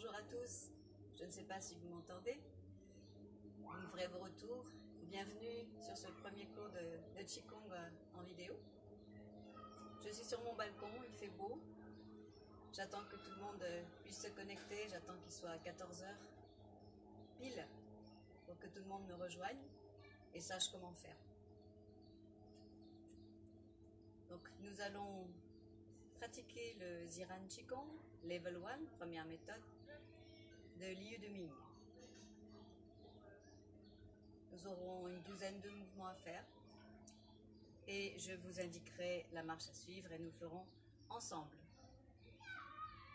bonjour à tous. Je ne sais pas si vous m'entendez. Une vraie retour. Bienvenue sur ce premier cours de, de Qigong en vidéo. Je suis sur mon balcon, il fait beau. J'attends que tout le monde puisse se connecter. J'attends qu'il soit 14h pile pour que tout le monde me rejoigne et sache comment faire. Donc nous allons pratiquer le Ziran Qigong Level 1, première méthode, de Liu de Ming. Nous aurons une douzaine de mouvements à faire et je vous indiquerai la marche à suivre et nous ferons ensemble.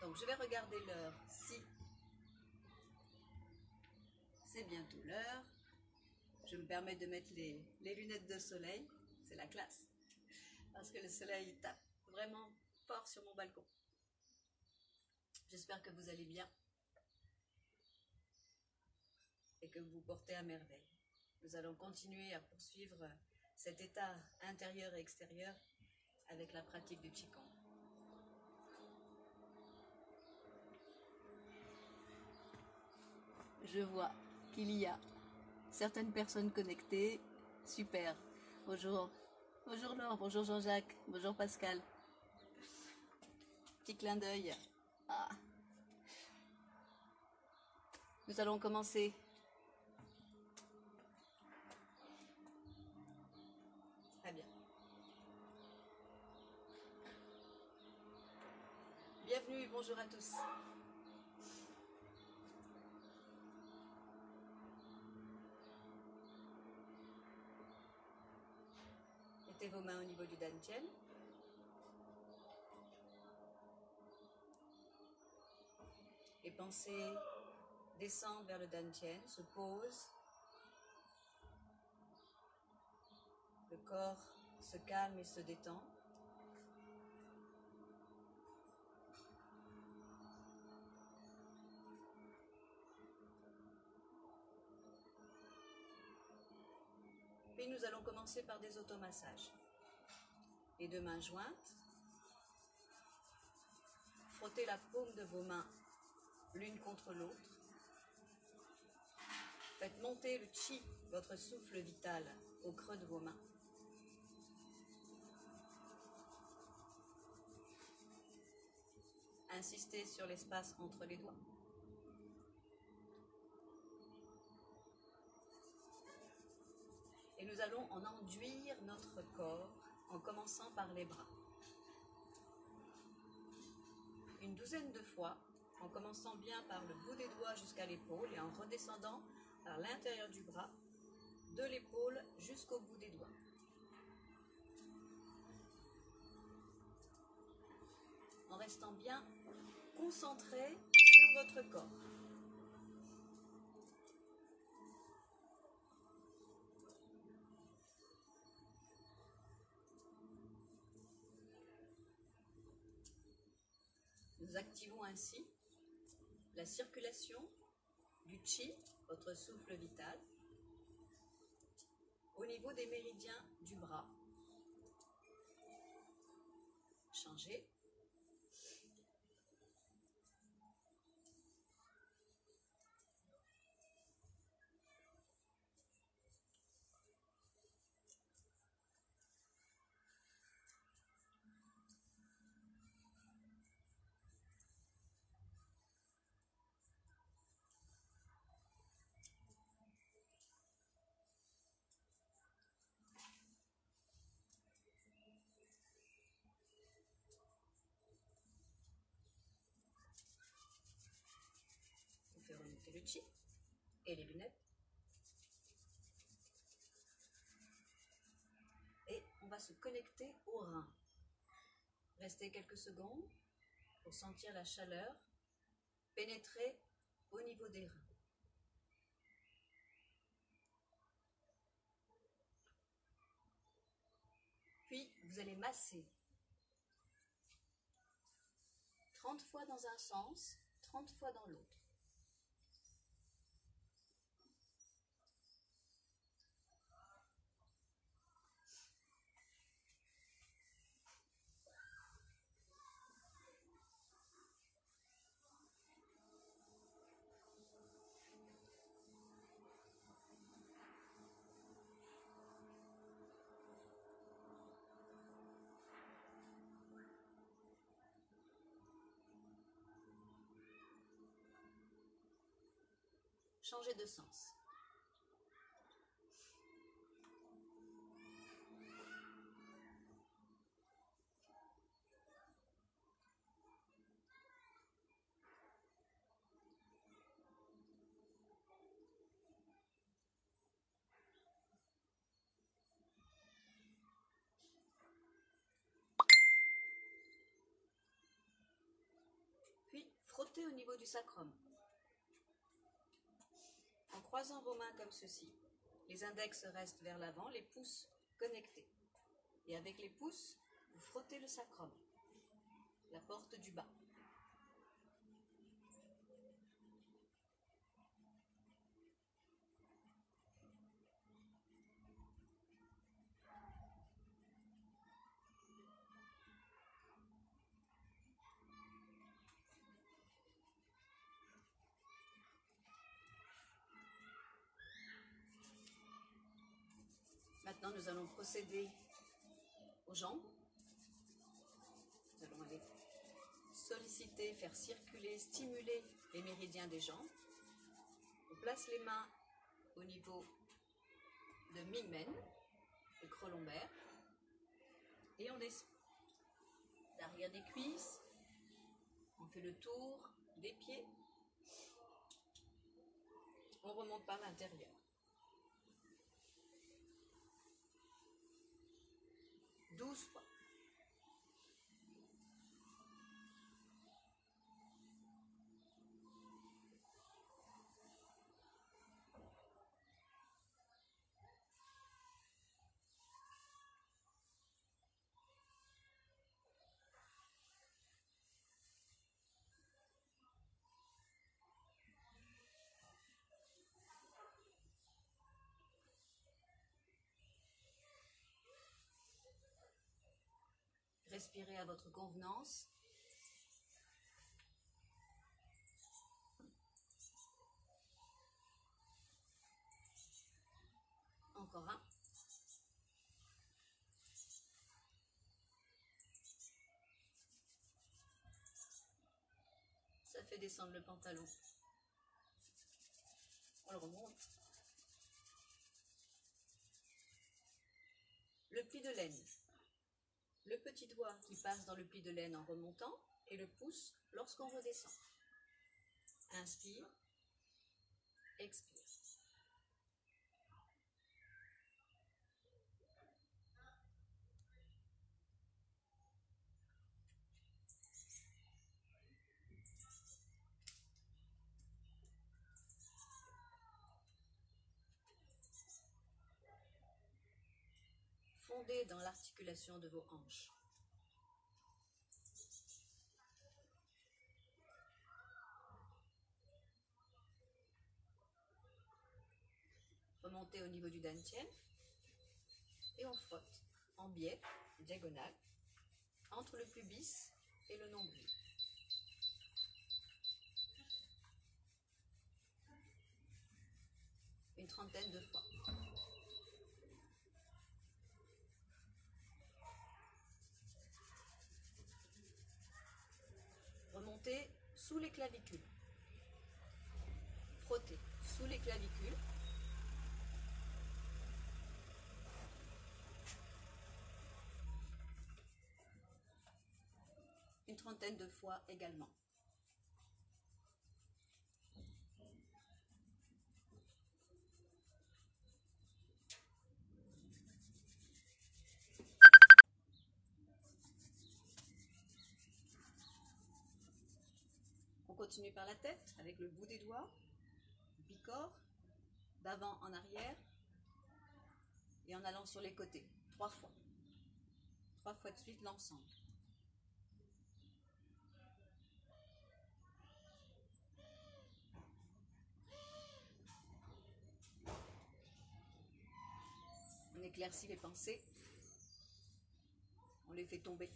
Donc je vais regarder l'heure si c'est bientôt l'heure. Je me permets de mettre les lunettes de soleil, c'est la classe, parce que le soleil tape vraiment fort sur mon balcon. J'espère que vous allez bien et que vous portez à merveille. Nous allons continuer à poursuivre cet état intérieur et extérieur avec la pratique du Qigong. Je vois qu'il y a certaines personnes connectées. Super. Bonjour. Bonjour Laure, bonjour Jean-Jacques, bonjour Pascal. Petit clin d'œil. Ah. Nous allons commencer. Très bien. Bonjour à tous. Mettez vos mains au niveau du dantian. Et pensez descendre vers le dantian, se pose. Le corps se calme et se détend. Puis nous allons commencer par des automassages. Les deux mains jointes. Frottez la paume de vos mains l'une contre l'autre. Faites monter le chi, votre souffle vital, au creux de vos mains. Insistez sur l'espace entre les doigts. Et nous allons en enduire notre corps en commençant par les bras. Une douzaine de fois, en commençant bien par le bout des doigts jusqu'à l'épaule et en redescendant par l'intérieur du bras, de l'épaule jusqu'au bout des doigts. En restant bien concentré sur votre corps. Activons ainsi la circulation du chi, votre souffle vital, au niveau des méridiens du bras. Changez. Et les lunettes. Et on va se connecter au rein. Restez quelques secondes pour sentir la chaleur pénétrer au niveau des reins. Puis, vous allez masser 30 fois dans un sens, 30 fois dans l'autre. Changer de sens. Puis, frottez au niveau du sacrum. Croisant vos mains comme ceci, les index restent vers l'avant, les pouces connectés. Et avec les pouces, vous frottez le sacrum, la porte du bas. Maintenant, nous allons procéder aux jambes. Nous allons aller solliciter, faire circuler, stimuler les méridiens des jambes. On place les mains au niveau de mi-men, le creux lombaire, et on descend. L'arrière des cuisses, on fait le tour des pieds, on remonte par l'intérieur. 12 fois. À votre convenance. Encore un. Ça fait descendre le pantalon. On le remonte. Le pli de laine. Le petit doigt qui passe dans le pli de laine en remontant et le pouce lorsqu'on redescend. Inspire, expire. De vos hanches. Remontez au niveau du dantien et on frotte en biais, diagonale, entre le pubis et le nombril. Une trentaine de fois. Remontez sous les clavicules. Frottez sous les clavicules. Une trentaine de fois également. On continue par la tête avec le bout des doigts, bicorps, d'avant en arrière et en allant sur les côtés, trois fois. Trois fois de suite l'ensemble. On éclaircit les pensées, on les fait tomber.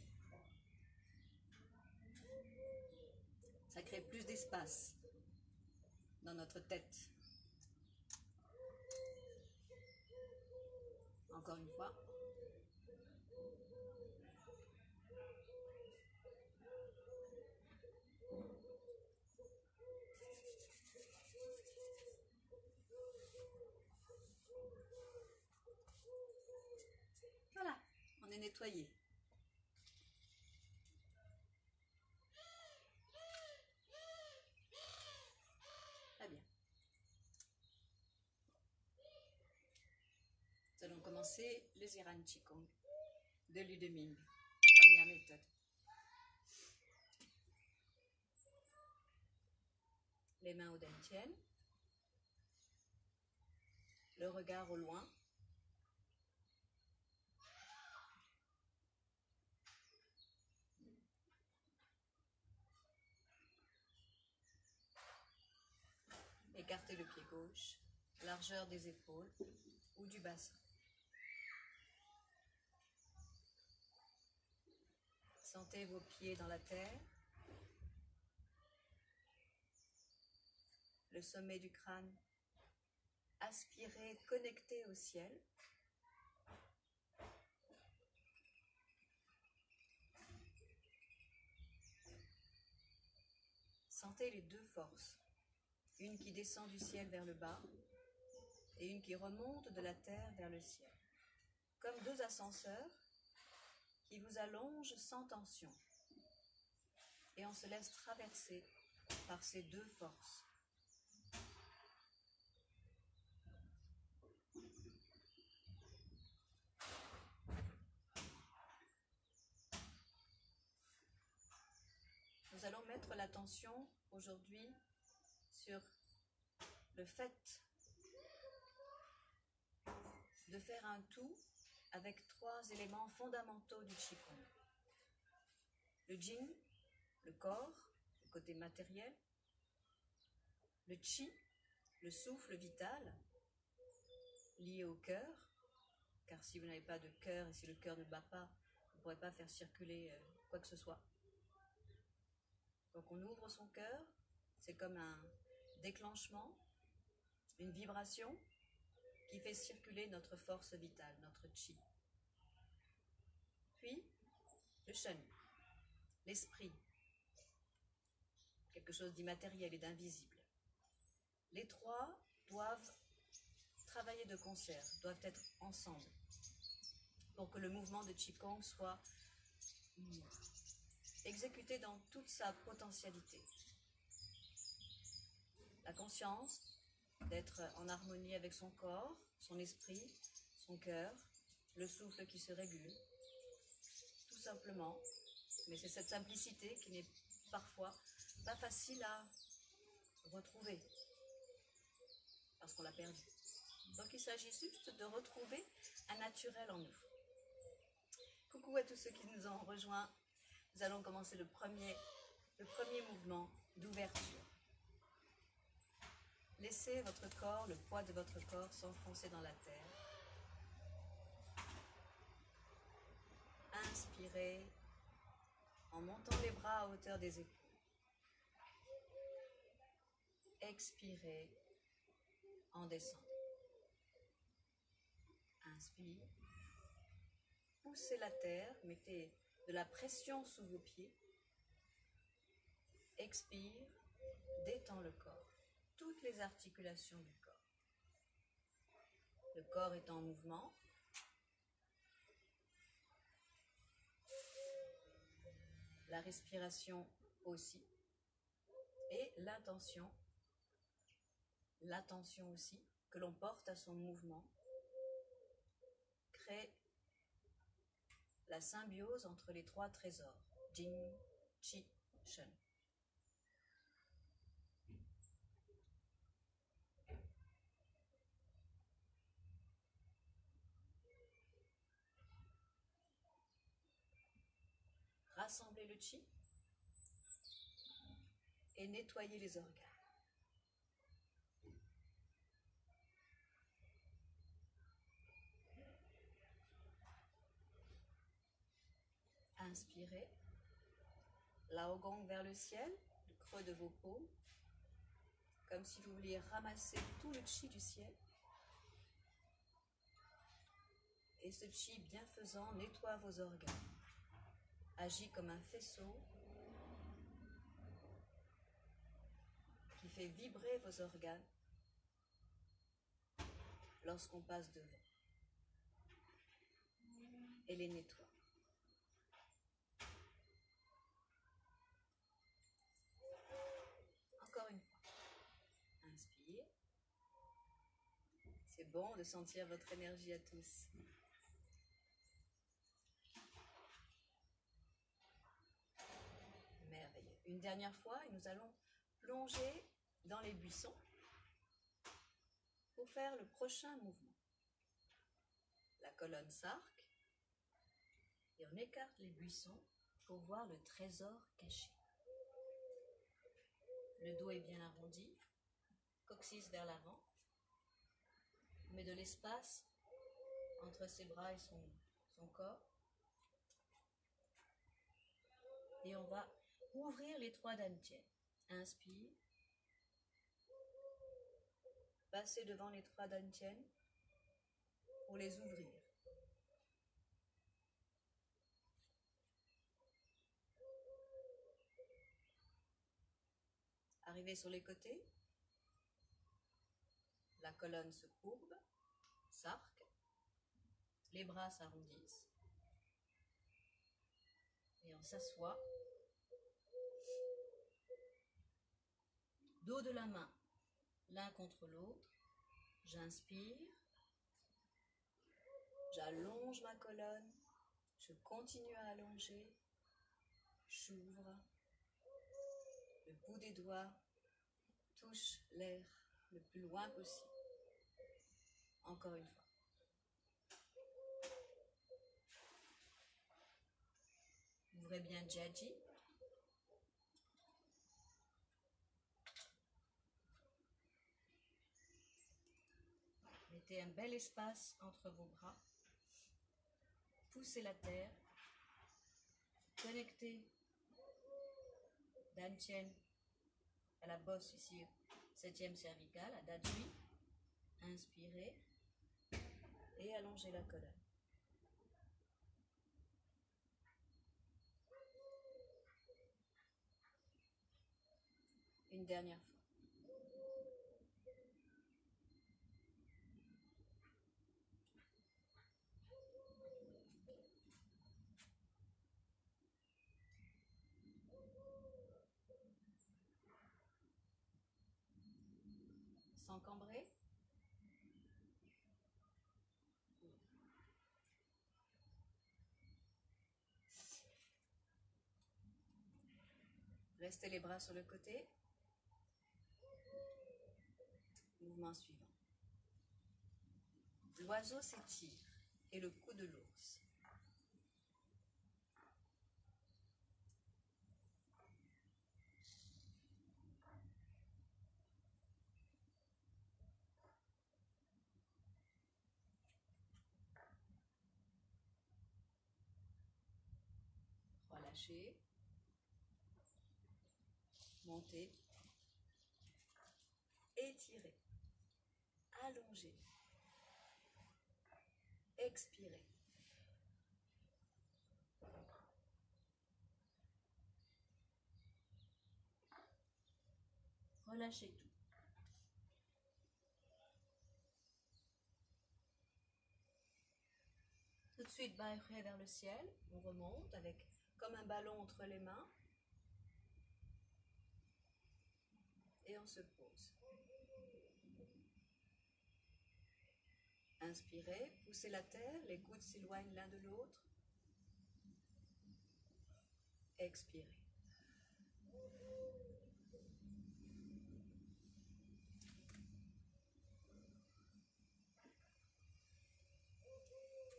Ça crée plus d'espace dans notre tête. Encore une fois. Voilà, on est nettoyé. Le Ziran Qigong de Ludeming. Première méthode. Les mains au dantian. Le regard au loin. Écartez le pied gauche, largeur des épaules ou du bassin. Sentez vos pieds dans la terre, le sommet du crâne. Aspirez, connecté au ciel. Sentez les deux forces, une qui descend du ciel vers le bas et une qui remonte de la terre vers le ciel, comme deux ascenseurs qui vous allongent sans tension. Et on se laisse traverser par ces deux forces. Nous allons mettre l'attention aujourd'hui sur le fait de faire un tout avec trois éléments fondamentaux du Qigong. Le Jing, le corps, le côté matériel. Le Qi, le souffle vital, lié au cœur. Car si vous n'avez pas de cœur et si le cœur ne bat pas, vous ne pourrez pas faire circuler euh, quoi que ce soit. Donc on ouvre son cœur, c'est comme un déclenchement, une vibration qui fait circuler notre force vitale, notre chi. Puis, le shen, l'esprit, quelque chose d'immatériel et d'invisible. Les trois doivent travailler de concert, doivent être ensemble pour que le mouvement de Qigong soit exécuté dans toute sa potentialité. La conscience d'être en harmonie avec son corps, son esprit, son cœur, le souffle qui se régule, tout simplement. Mais c'est cette simplicité qui n'est parfois pas facile à retrouver, parce qu'on l'a perdu. Donc il s'agit juste de retrouver un naturel en nous. Coucou à tous ceux qui nous ont rejoints. Nous allons commencer le premier, le premier mouvement d'ouverture. Laissez votre corps, le poids de votre corps s'enfoncer dans la terre. Inspirez en montant les bras à hauteur des épaules. Expirez en descendant. Inspire. Poussez la terre, mettez de la pression sous vos pieds. Expire, détends le corps toutes les articulations du corps. Le corps est en mouvement. La respiration aussi. Et l'intention, l'attention aussi, que l'on porte à son mouvement, crée la symbiose entre les trois trésors, Jing, Qi, Shen. Rassembler le chi et nettoyer les organes. Inspirez. Laogong vers le ciel, le creux de vos paumes, comme si vous vouliez ramasser tout le chi du ciel. Et ce chi bienfaisant nettoie vos organes agit comme un faisceau qui fait vibrer vos organes lorsqu'on passe devant. et les nettoie. Encore une fois. Inspire. C'est bon de sentir votre énergie à tous. Une dernière fois, et nous allons plonger dans les buissons pour faire le prochain mouvement. La colonne s'arc et on écarte les buissons pour voir le trésor caché. Le dos est bien arrondi, coccyx vers l'avant. Met de l'espace entre ses bras et son, son corps. Et on va ouvrir les trois dantiens. Inspire. Passez devant les trois dantiennes pour les ouvrir. Arrivez sur les côtés. La colonne se courbe, s'arc. Les bras s'arrondissent. Et on s'assoit. Dos de la main, l'un contre l'autre. J'inspire. J'allonge ma colonne. Je continue à allonger. J'ouvre. Le bout des doigts touche l'air le plus loin possible. Encore une fois. Ouvrez bien Djaji. Un bel espace entre vos bras. Poussez la terre. Connectez Dantian à la bosse ici, septième cervicale, à Dajui. Inspirez et allongez la colonne. Une dernière fois. Sans. Restez les bras sur le côté. Mouvement suivant. L'oiseau s'étire et le cou de l'ours. Relâchez. Montez. Étirez. Allongez. Expirez. Relâchez tout. Tout de suite, baillerai vers le ciel. On remonte avec comme un ballon entre les mains. Et on se pose. Inspirez, poussez la terre, les coudes s'éloignent l'un de l'autre. Expirez.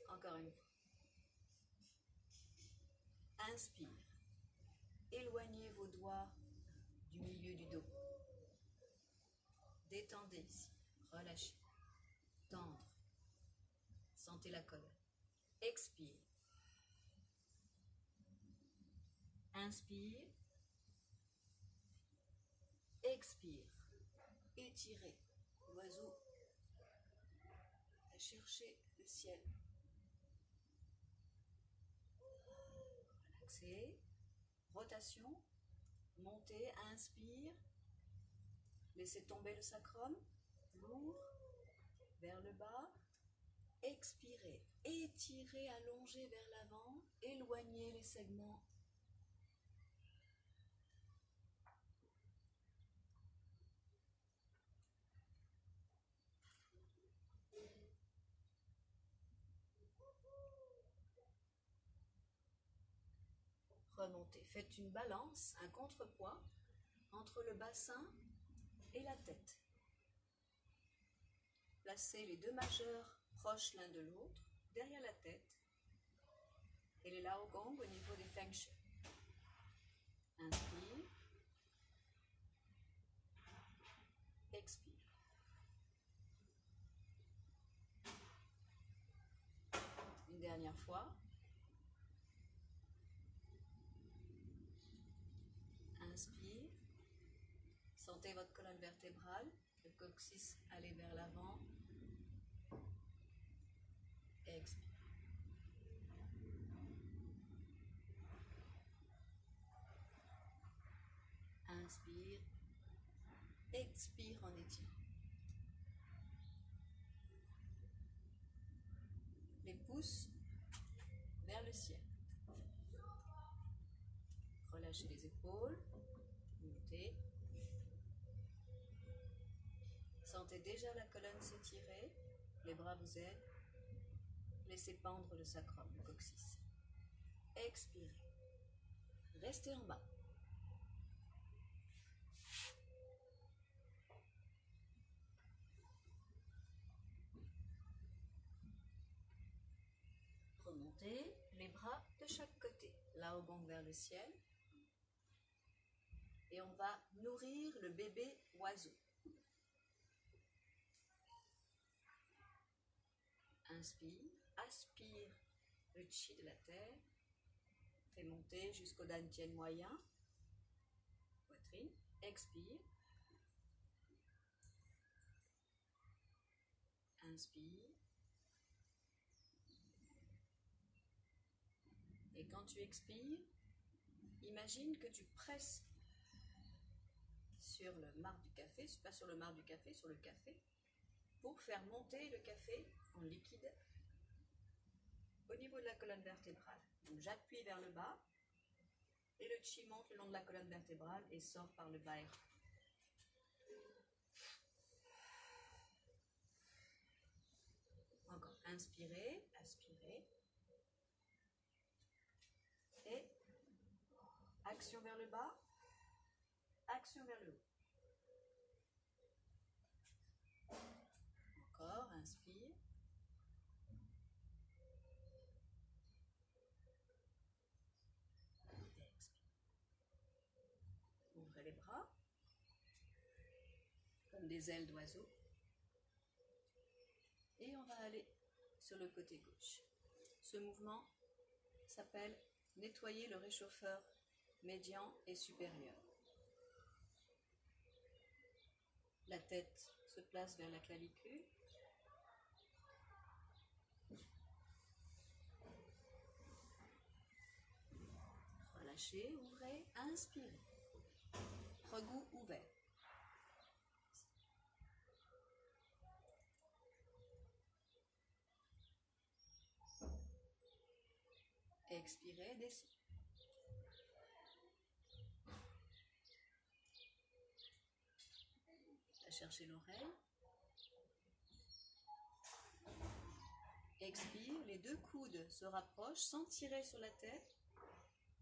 Encore une fois. Inspire. Éloignez vos doigts du milieu du dos. Détendez ici. Relâchez. Tendre. Sentez la colonne. Expire. Inspire. Expire. Étirez. L'oiseau va chercher le ciel. Rotation. Montez. Inspire. Laissez tomber le sacrum. Lourd. Vers le bas. Expirez, étirez, allongez vers l'avant, éloignez les segments. Faites une balance, un contrepoids entre le bassin et la tête. Placez les deux majeurs proches l'un de l'autre, derrière la tête, et les Lao Gong au niveau des Feng Shui. Inspire. Expire. Une dernière fois. Inspire. Sentez votre colonne vertébrale, le coccyx aller vers l'avant. Expire. Inspire. Expire en étirant. Les pouces vers le ciel. Relâchez les épaules. Montez. Déjà la colonne s'étirer. Les bras vous aident. Laissez pendre le sacrum, le coccyx. Expirez. Restez en bas. Remontez les bras de chaque côté. Lao Gong vers le ciel. Et on va nourrir le bébé oiseau. Inspire, aspire le chi de la terre. Fait monter jusqu'au dantian moyen. Poitrine. Expire. Inspire. Et quand tu expires, imagine que tu presses sur le marc du café, pas sur le marc du café, sur le café, pour faire monter le café en liquide au niveau de la colonne vertébrale. J'appuie vers le bas et le chi monte le long de la colonne vertébrale et sort par le bas. Encore, inspirez, aspirez. Et action vers le bas, action vers le haut. Encore, inspire. Expire. Les bras comme des ailes d'oiseau. Et on va aller sur le côté gauche. Ce mouvement s'appelle nettoyer le réchauffeur médian et supérieur. La tête se place vers la clavicule. Relâchez, ouvrez, inspirez. Regout ouvert. Expirez, descendez. À chercher l'oreille. Expire, les deux coudes se rapprochent sans tirer sur la tête.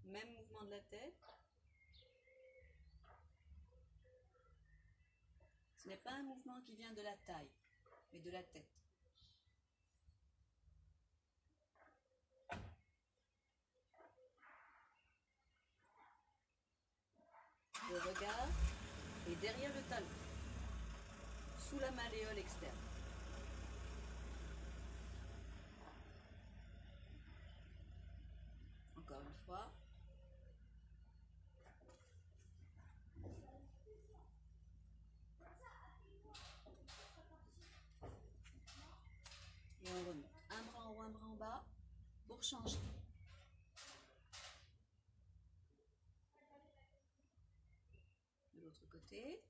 Même mouvement de la tête. Ce n'est pas un mouvement qui vient de la taille, mais de la tête. Le regard est derrière le talon, sous la malléole externe. Encore une fois. Et on remonte. Un bras en haut, un bras en bas pour changer. de l'autre côté.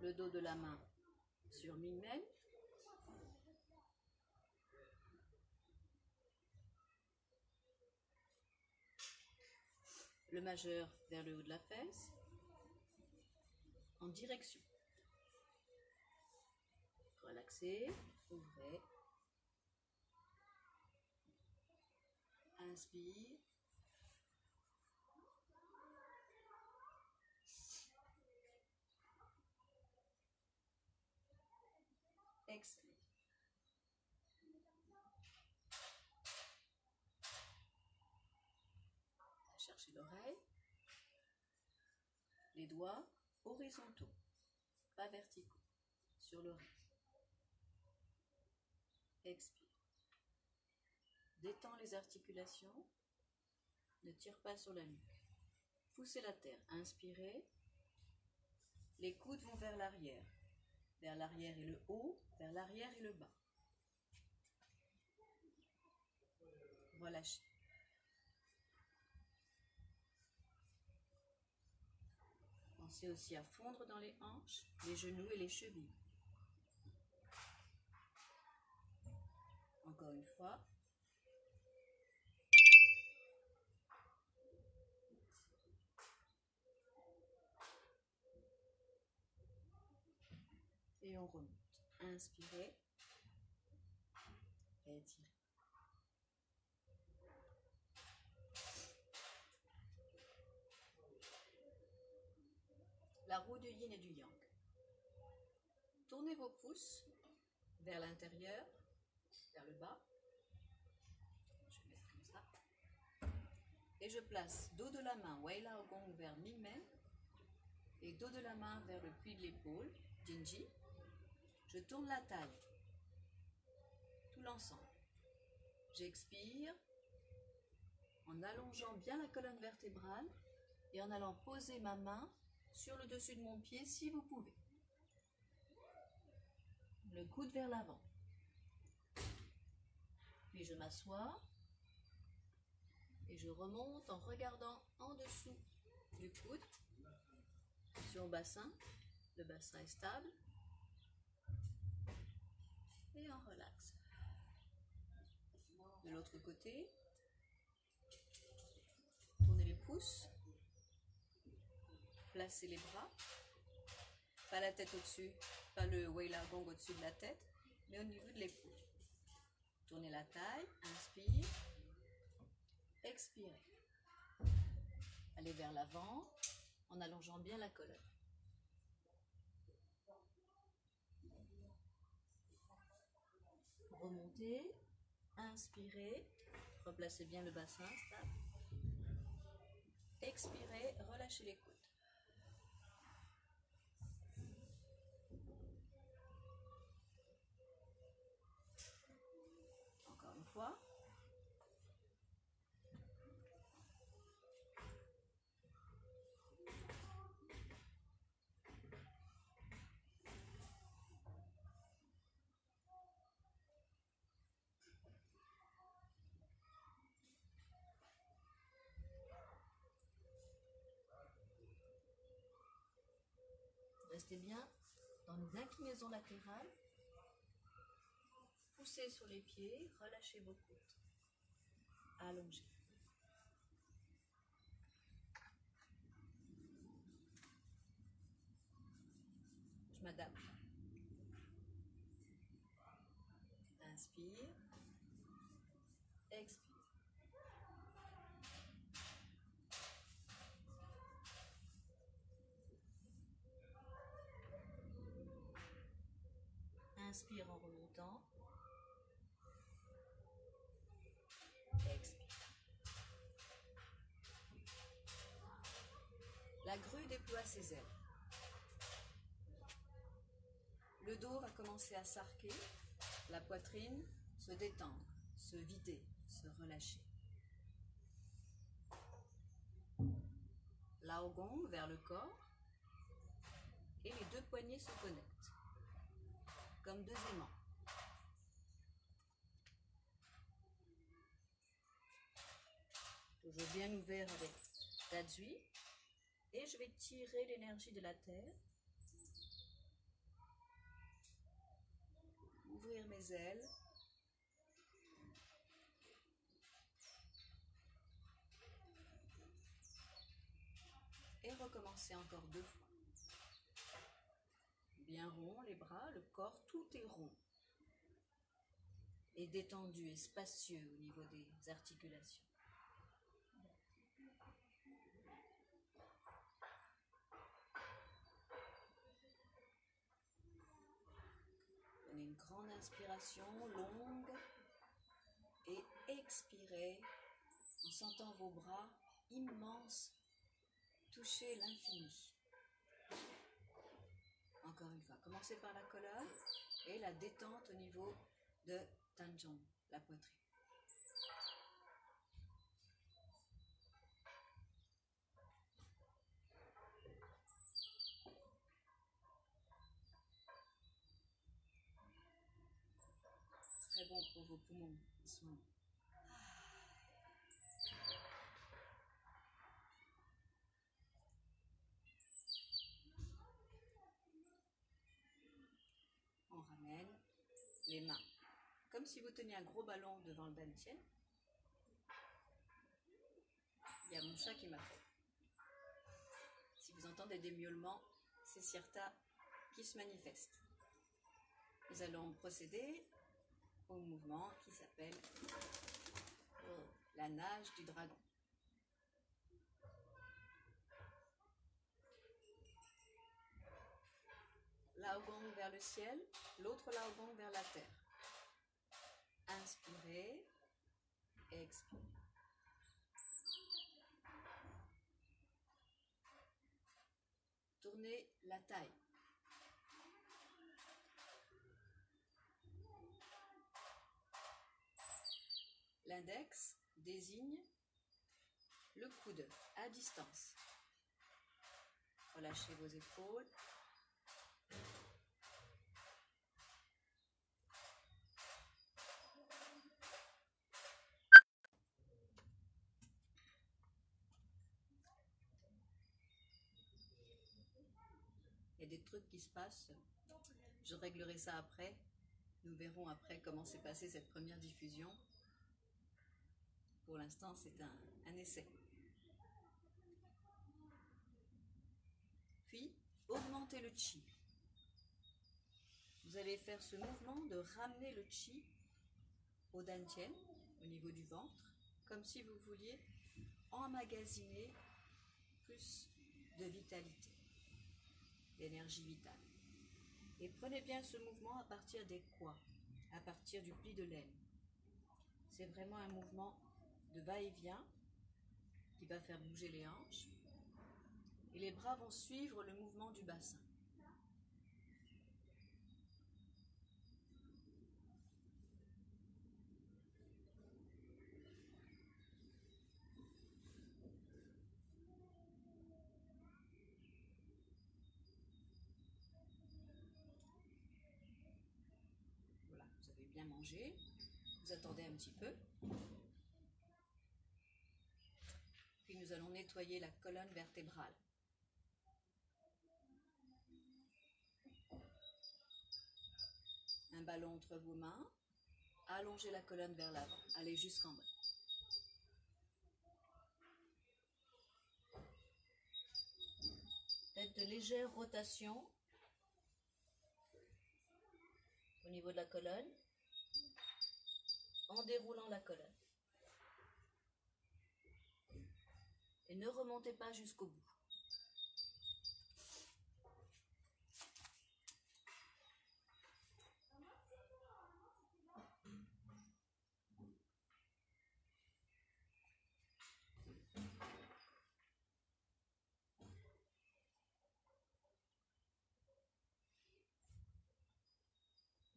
Le dos de la main sur mi-men. Le majeur vers le haut de la fesse, en direction. Relaxez, ouvrez. Inspire. Expire. Cherchez l'oreille. Les doigts horizontaux, pas verticaux, sur l'oreille. Expire. Détends les articulations. Ne tire pas sur la nuque. Poussez la terre. Inspirez. Les coudes vont vers l'arrière. Vers l'arrière et le haut, vers l'arrière et le bas. Relâchez. Pensez aussi à fondre dans les hanches, les genoux et les chevilles. Une fois. Et on remonte. Inspirez. Étirez. La roue du yin et du yang. Tournez vos pouces vers l'intérieur, vers le bas. Je vais mettre comme ça. Et je place dos de la main, Wei Lao Gong vers mi-men. Et dos de la main vers le pli de l'épaule, Jinji. Je tourne la taille. Tout l'ensemble. J'expire en allongeant bien la colonne vertébrale et en allant poser ma main sur le dessus de mon pied si vous pouvez. Le coude vers l'avant. Puis je m'assois et je remonte en regardant en dessous du coude sur le bassin. Le bassin est stable. Et on relaxe. De l'autre côté, tournez les pouces. Placez les bras. Pas la tête au-dessus, pas le Wei Gong au-dessus de la tête, mais au niveau de l'épaule. Tournez la taille, inspire, expirez. Allez vers l'avant en allongeant bien la colonne. Remontez, inspirez, replacez bien le bassin. Expirez, relâchez les coudes. Encore une Restez bien dans une inclinaison latérale. Poussez sur les pieds, relâchez vos coudes. Allongez. Je m'adapte. Inspire. Expire. Inspire en remontant. La grue déploie ses ailes. Le dos va commencer à s'arquer, la poitrine se détendre, se vider, se relâcher. Lao Gong vers le corps et les deux poignets se connectent comme deux aimants. Toujours bien ouvert avec Tadzui. Et je vais tirer l'énergie de la terre ouvrir mes ailes. Et recommencer encore deux fois. Bien rond, les bras, le corps, tout est rond. Et détendu et spacieux au niveau des articulations. Prenez une grande inspiration longue et expirez en sentant vos bras immenses toucher l'infini. Encore une fois, commencez par la colonne et la détente au niveau de Tanjong, la poitrine. Pour vos poumons ce moment. On ramène les mains. Comme si vous teniez un gros ballon devant le dentier. Il y a mon chat qui m'a fait. Si vous entendez des miaulements, c'est Sirta qui se manifeste. Nous allons procéder au mouvement qui s'appelle la nage du dragon. Laogong vers le ciel, l'autre Laogong vers la terre. Inspirez, expirez. Tournez la taille. L'index désigne le coude à distance. Relâchez vos épaules. Il y a des trucs qui se passent. Je réglerai ça après. Nous verrons après comment s'est passée cette première diffusion. Pour l'instant, c'est un, un, essai. Puis, augmentez le chi. Vous allez faire ce mouvement de ramener le chi au dantien, au niveau du ventre, comme si vous vouliez emmagasiner plus de vitalité, d'énergie vitale. Et prenez bien ce mouvement à partir des quoi, à partir du pli de l'aine. C'est vraiment un mouvement de va-et-vient qui va faire bouger les hanches. Et les bras vont suivre le mouvement du bassin. Voilà, vous avez bien mangé. Vous attendez un petit peu. Puis nous allons nettoyer la colonne vertébrale. Un ballon entre vos mains. Allongez la colonne vers l'avant. Allez jusqu'en bas. Faites de légères rotations au niveau de la colonne en déroulant la colonne. Et ne remontez pas jusqu'au bout.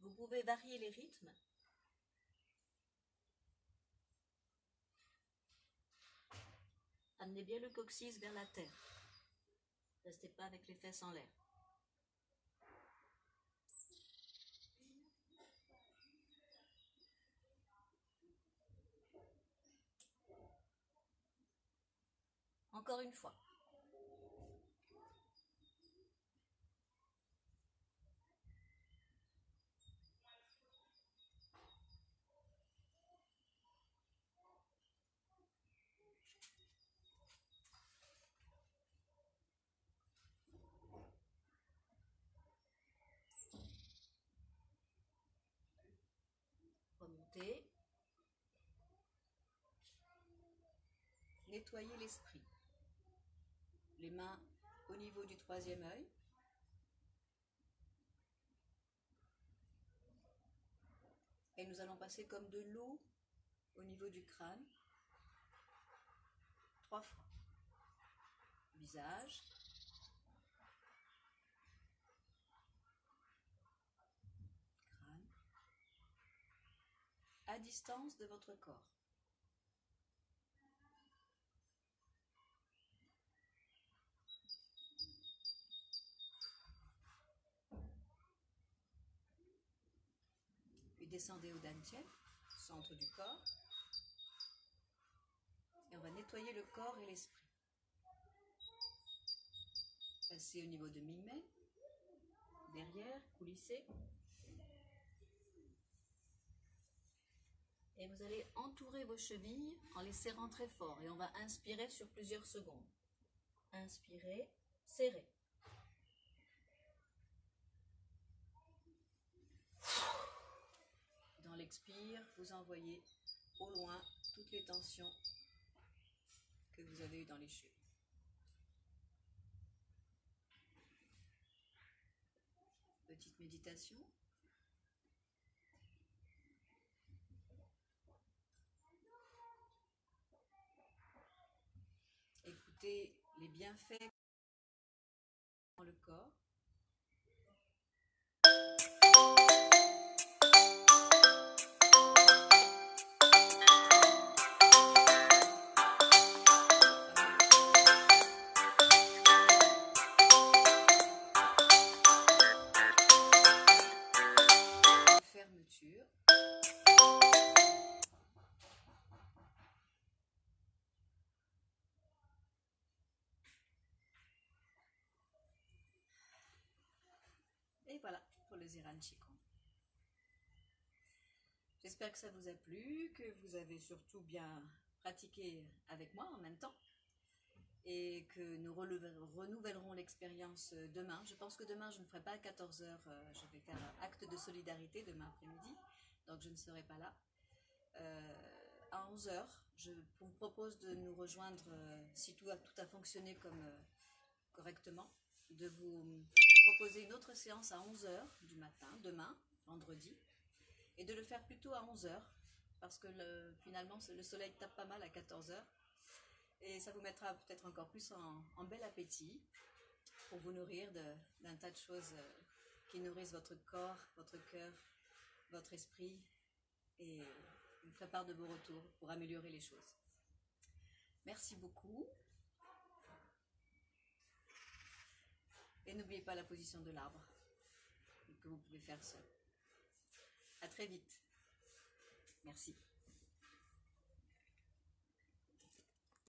Vous pouvez varier les rythmes. Amenez bien le coccyx vers la terre. Restez pas avec les fesses en l'air. Encore une fois. Nettoyer l'esprit. Les mains au niveau du troisième œil. Et nous allons passer comme de l'eau au niveau du crâne. Trois fois. Visage. Crâne. À distance de votre corps. Puis descendez au dantian, centre du corps. Et on va nettoyer le corps et l'esprit. Passez au niveau de mi-mai, derrière, coulisser. Et vous allez entourer vos chevilles en les serrant très fort. Et on va inspirer sur plusieurs secondes. Inspirez, serrez. Dans l'expire, vous envoyez au loin toutes les tensions que vous avez eues dans les chevilles. Petite méditation. Écoutez les bienfaits dans le corps. J'espère que ça vous a plu, que vous avez surtout bien pratiqué avec moi en même temps et que nous renouvellerons l'expérience demain. Je pense que demain, je ne ferai pas à 14h, je vais faire acte de solidarité demain après-midi, donc je ne serai pas là. Euh, à 11h, je vous propose de nous rejoindre, euh, si tout a, fonctionné euh, correctement, de vous proposer une autre séance à 11h du matin, demain, vendredi, et de le faire plutôt à 11h, parce que le, finalement, le soleil tape pas mal à 14h, et ça vous mettra peut-être encore plus en, bel appétit pour vous nourrir d'un tas de choses euh, qui nourrissent votre corps, votre cœur, votre esprit et vous part de vos retours pour améliorer les choses. Merci beaucoup. Et n'oubliez pas la position de l'arbre que vous pouvez faire seul. À très vite. Merci.